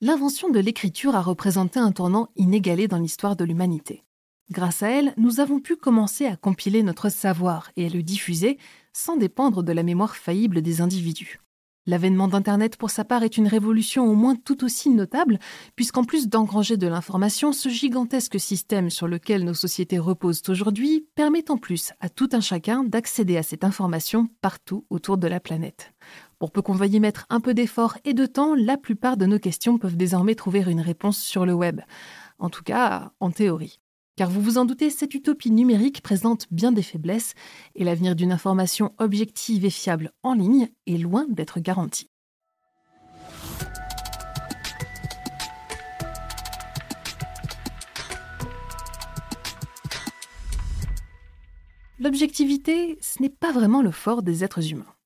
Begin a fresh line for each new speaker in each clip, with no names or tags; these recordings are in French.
L'invention de l'écriture a représenté un tournant inégalé dans l'histoire de l'humanité. Grâce à elle, nous avons pu commencer à compiler notre savoir et à le diffuser sans dépendre de la mémoire faillible des individus. L'avènement d'Internet, pour sa part, est une révolution au moins tout aussi notable, puisqu'en plus d'engranger de l'information, ce gigantesque système sur lequel nos sociétés reposent aujourd'hui permet en plus à tout un chacun d'accéder à cette information partout autour de la planète. Pour peu qu'on veuille y mettre un peu d'effort et de temps, la plupart de nos questions peuvent désormais trouver une réponse sur le web. En tout cas, en théorie. Car vous vous en doutez, cette utopie numérique présente bien des faiblesses et l'avenir d'une information objective et fiable en ligne est loin d'être garanti. L'objectivité, ce n'est pas vraiment le fort des êtres humains.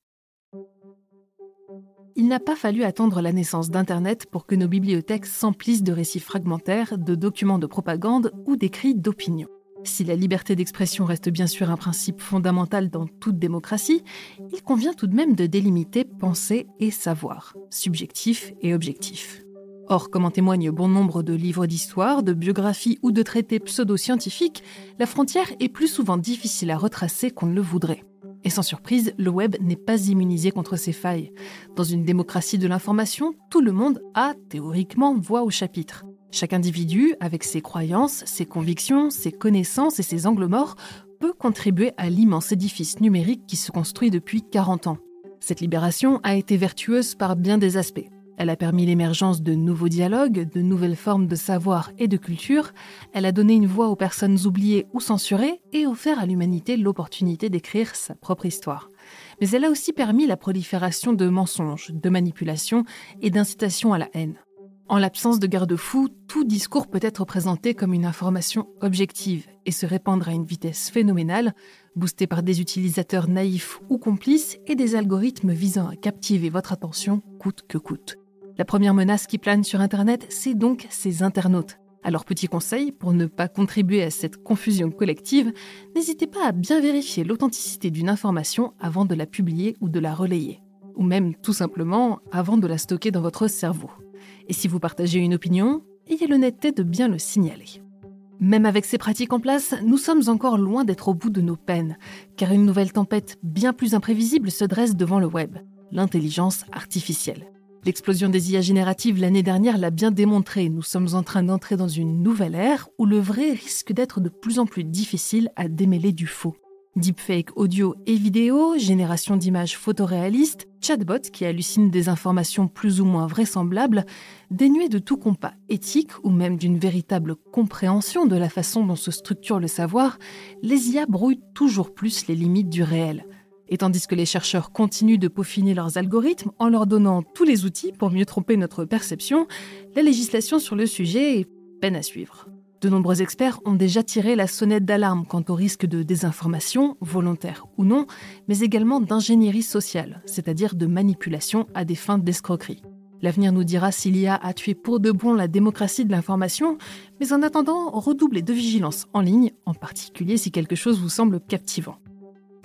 Il n'a pas fallu attendre la naissance d'Internet pour que nos bibliothèques s'emplissent de récits fragmentaires, de documents de propagande ou d'écrits d'opinion. Si la liberté d'expression reste bien sûr un principe fondamental dans toute démocratie, il convient tout de même de délimiter pensée et savoir, subjectif et objectif. Or, comme en témoignent bon nombre de livres d'histoire, de biographies ou de traités pseudo-scientifiques, la frontière est plus souvent difficile à retracer qu'on ne le voudrait. Et sans surprise, le web n'est pas immunisé contre ces failles. Dans une démocratie de l'information, tout le monde a, théoriquement, voix au chapitre. Chaque individu, avec ses croyances, ses convictions, ses connaissances et ses angles morts, peut contribuer à l'immense édifice numérique qui se construit depuis 40 ans. Cette libération a été vertueuse par bien des aspects. Elle a permis l'émergence de nouveaux dialogues, de nouvelles formes de savoir et de culture. Elle a donné une voix aux personnes oubliées ou censurées et offert à l'humanité l'opportunité d'écrire sa propre histoire. Mais elle a aussi permis la prolifération de mensonges, de manipulations et d'incitations à la haine. En l'absence de garde-fous, tout discours peut être présenté comme une information objective et se répandre à une vitesse phénoménale, boosté par des utilisateurs naïfs ou complices et des algorithmes visant à captiver votre attention coûte que coûte. La première menace qui plane sur Internet, c'est donc ces internautes. Alors petit conseil, pour ne pas contribuer à cette confusion collective, n'hésitez pas à bien vérifier l'authenticité d'une information avant de la publier ou de la relayer. Ou même tout simplement avant de la stocker dans votre cerveau. Et si vous partagez une opinion, ayez l'honnêteté de bien le signaler. Même avec ces pratiques en place, nous sommes encore loin d'être au bout de nos peines, car une nouvelle tempête bien plus imprévisible se dresse devant le web, l'intelligence artificielle. L'explosion des IA génératives l'année dernière l'a bien démontré. Nous sommes en train d'entrer dans une nouvelle ère où le vrai risque d'être de plus en plus difficile à démêler du faux. Deepfake audio et vidéo, génération d'images photoréalistes, chatbots qui hallucinent des informations plus ou moins vraisemblables, dénués de tout compas éthique ou même d'une véritable compréhension de la façon dont se structure le savoir, les IA brouillent toujours plus les limites du réel. Et tandis que les chercheurs continuent de peaufiner leurs algorithmes en leur donnant tous les outils pour mieux tromper notre perception, la législation sur le sujet est peine à suivre. De nombreux experts ont déjà tiré la sonnette d'alarme quant au risque de désinformation, volontaire ou non, mais également d'ingénierie sociale, c'est-à-dire de manipulation à des fins d'escroquerie. L'avenir nous dira s'il y a tuer pour de bon la démocratie de l'information, mais en attendant, redoublez de vigilance en ligne, en particulier si quelque chose vous semble captivant.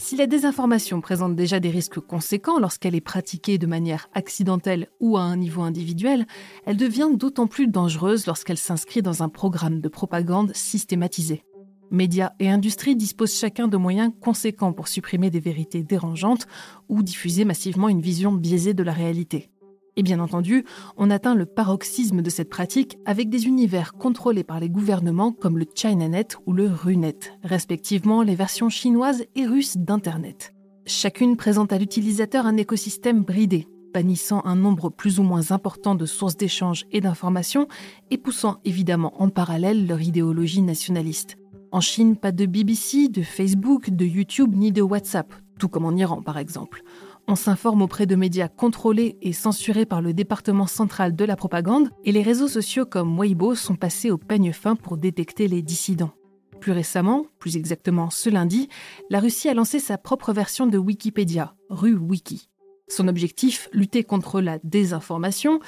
Si la désinformation présente déjà des risques conséquents lorsqu'elle est pratiquée de manière accidentelle ou à un niveau individuel, elle devient d'autant plus dangereuse lorsqu'elle s'inscrit dans un programme de propagande systématisé. Médias et industries disposent chacun de moyens conséquents pour supprimer des vérités dérangeantes ou diffuser massivement une vision biaisée de la réalité. Et bien entendu, on atteint le paroxysme de cette pratique avec des univers contrôlés par les gouvernements comme le ChinaNet ou le RuNet, respectivement les versions chinoises et russes d'Internet. Chacune présente à l'utilisateur un écosystème bridé, bannissant un nombre plus ou moins important de sources d'échanges et d'informations et poussant évidemment en parallèle leur idéologie nationaliste. En Chine, pas de BBC, de Facebook, de YouTube ni de WhatsApp, tout comme en Iran par exemple. On s'informe auprès de médias contrôlés et censurés par le département central de la propagande, et les réseaux sociaux comme Weibo sont passés au peigne fin pour détecter les dissidents. Plus récemment, plus exactement ce lundi, la Russie a lancé sa propre version de Wikipédia, RuWiki. Son objectif, lutter contre la désinformation,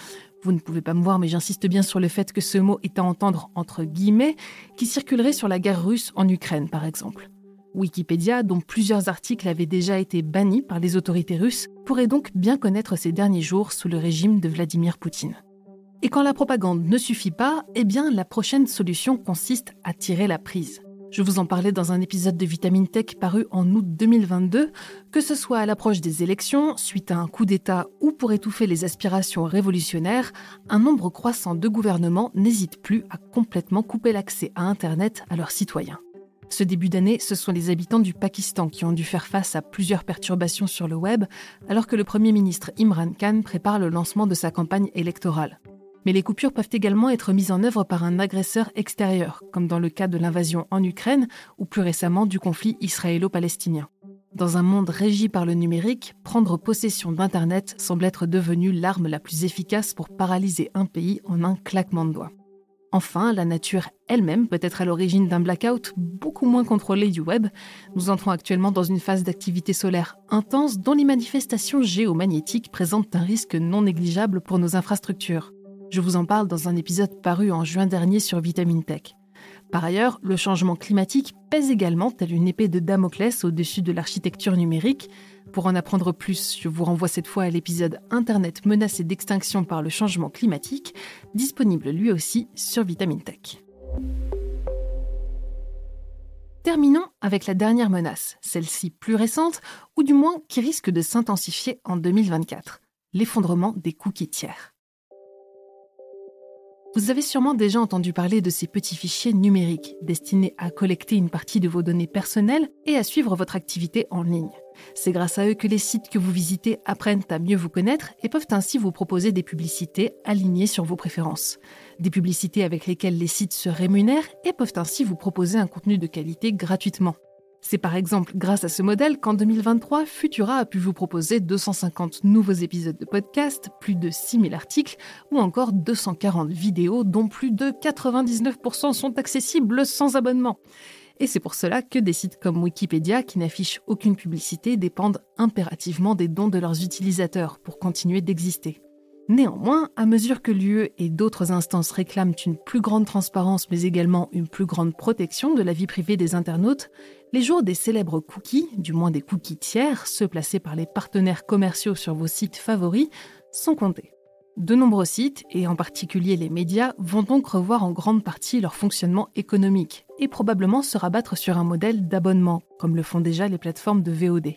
vous ne pouvez pas me voir mais j'insiste bien sur le fait que ce mot est à entendre entre guillemets, qui circulerait sur la guerre russe en Ukraine par exemple. Wikipédia, dont plusieurs articles avaient déjà été bannis par les autorités russes, pourrait donc bien connaître ces derniers jours sous le régime de Vladimir Poutine. Et quand la propagande ne suffit pas, eh bien la prochaine solution consiste à tirer la prise. Je vous en parlais dans un épisode de Vitamine Tech paru en août 2022, que ce soit à l'approche des élections, suite à un coup d'État ou pour étouffer les aspirations révolutionnaires, un nombre croissant de gouvernements n'hésite plus à complètement couper l'accès à Internet à leurs citoyens. Ce début d'année, ce sont les habitants du Pakistan qui ont dû faire face à plusieurs perturbations sur le web, alors que le Premier ministre Imran Khan prépare le lancement de sa campagne électorale. Mais les coupures peuvent également être mises en œuvre par un agresseur extérieur, comme dans le cas de l'invasion en Ukraine ou plus récemment du conflit israélo-palestinien. Dans un monde régi par le numérique, prendre possession d'Internet semble être devenu l'arme la plus efficace pour paralyser un pays en un claquement de doigts. Enfin, la nature elle-même peut être à l'origine d'un blackout beaucoup moins contrôlé du web. Nous entrons actuellement dans une phase d'activité solaire intense dont les manifestations géomagnétiques présentent un risque non négligeable pour nos infrastructures. Je vous en parle dans un épisode paru en juin dernier sur Vitamine Tech. Par ailleurs, le changement climatique pèse également telle une épée de Damoclès au-dessus de l'architecture numérique. Pour en apprendre plus, je vous renvoie cette fois à l'épisode Internet menacé d'extinction par le changement climatique, disponible lui aussi sur Vitamine Tech. Terminons avec la dernière menace, celle-ci plus récente, ou du moins qui risque de s'intensifier en 2024, l'effondrement des cookies tiers. Vous avez sûrement déjà entendu parler de ces petits fichiers numériques destinés à collecter une partie de vos données personnelles et à suivre votre activité en ligne. C'est grâce à eux que les sites que vous visitez apprennent à mieux vous connaître et peuvent ainsi vous proposer des publicités alignées sur vos préférences. Des publicités avec lesquelles les sites se rémunèrent et peuvent ainsi vous proposer un contenu de qualité gratuitement. C'est par exemple grâce à ce modèle qu'en 2023, Futura a pu vous proposer 250 nouveaux épisodes de podcast, plus de 6000 articles ou encore 240 vidéos dont plus de 99% sont accessibles sans abonnement. Et c'est pour cela que des sites comme Wikipédia, qui n'affichent aucune publicité, dépendent impérativement des dons de leurs utilisateurs pour continuer d'exister. Néanmoins, à mesure que l'UE et d'autres instances réclament une plus grande transparence mais également une plus grande protection de la vie privée des internautes, les jours des célèbres cookies, du moins des cookies tiers, ceux placés par les partenaires commerciaux sur vos sites favoris, sont comptés. De nombreux sites, et en particulier les médias, vont donc revoir en grande partie leur fonctionnement économique et probablement se rabattre sur un modèle d'abonnement, comme le font déjà les plateformes de VOD.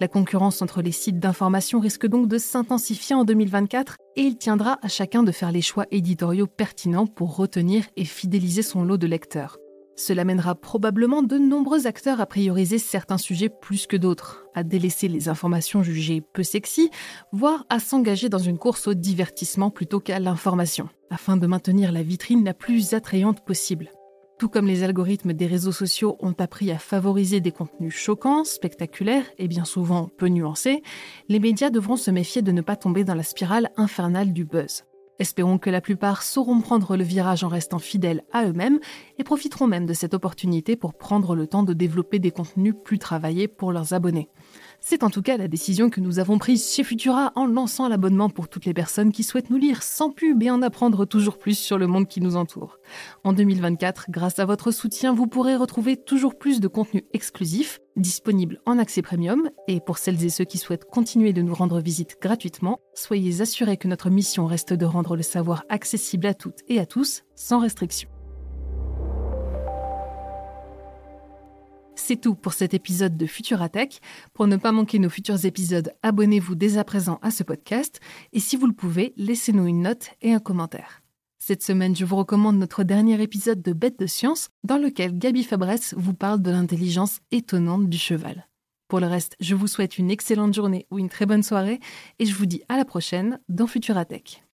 La concurrence entre les sites d'information risque donc de s'intensifier en 2024 et il tiendra à chacun de faire les choix éditoriaux pertinents pour retenir et fidéliser son lot de lecteurs. Cela mènera probablement de nombreux acteurs à prioriser certains sujets plus que d'autres, à délaisser les informations jugées peu sexy, voire à s'engager dans une course au divertissement plutôt qu'à l'information, afin de maintenir la vitrine la plus attrayante possible. Tout comme les algorithmes des réseaux sociaux ont appris à favoriser des contenus choquants, spectaculaires et bien souvent peu nuancés, les médias devront se méfier de ne pas tomber dans la spirale infernale du buzz. Espérons que la plupart sauront prendre le virage en restant fidèles à eux-mêmes et profiteront même de cette opportunité pour prendre le temps de développer des contenus plus travaillés pour leurs abonnés. C'est en tout cas la décision que nous avons prise chez Futura en lançant l'abonnement pour toutes les personnes qui souhaitent nous lire sans pub et en apprendre toujours plus sur le monde qui nous entoure. En 2024, grâce à votre soutien, vous pourrez retrouver toujours plus de contenu exclusif, disponible en accès premium, et pour celles et ceux qui souhaitent continuer de nous rendre visite gratuitement, soyez assurés que notre mission reste de rendre le savoir accessible à toutes et à tous, sans restriction. C'est tout pour cet épisode de Futuratech. Pour ne pas manquer nos futurs épisodes, abonnez-vous dès à présent à ce podcast et si vous le pouvez, laissez-nous une note et un commentaire. Cette semaine, je vous recommande notre dernier épisode de Bête de science dans lequel Gabi Fabresse vous parle de l'intelligence étonnante du cheval. Pour le reste, je vous souhaite une excellente journée ou une très bonne soirée et je vous dis à la prochaine dans Futuratech.